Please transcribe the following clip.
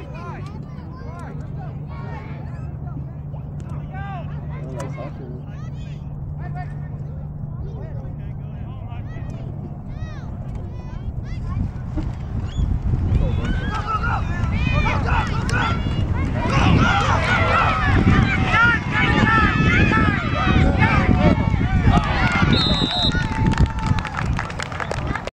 Right.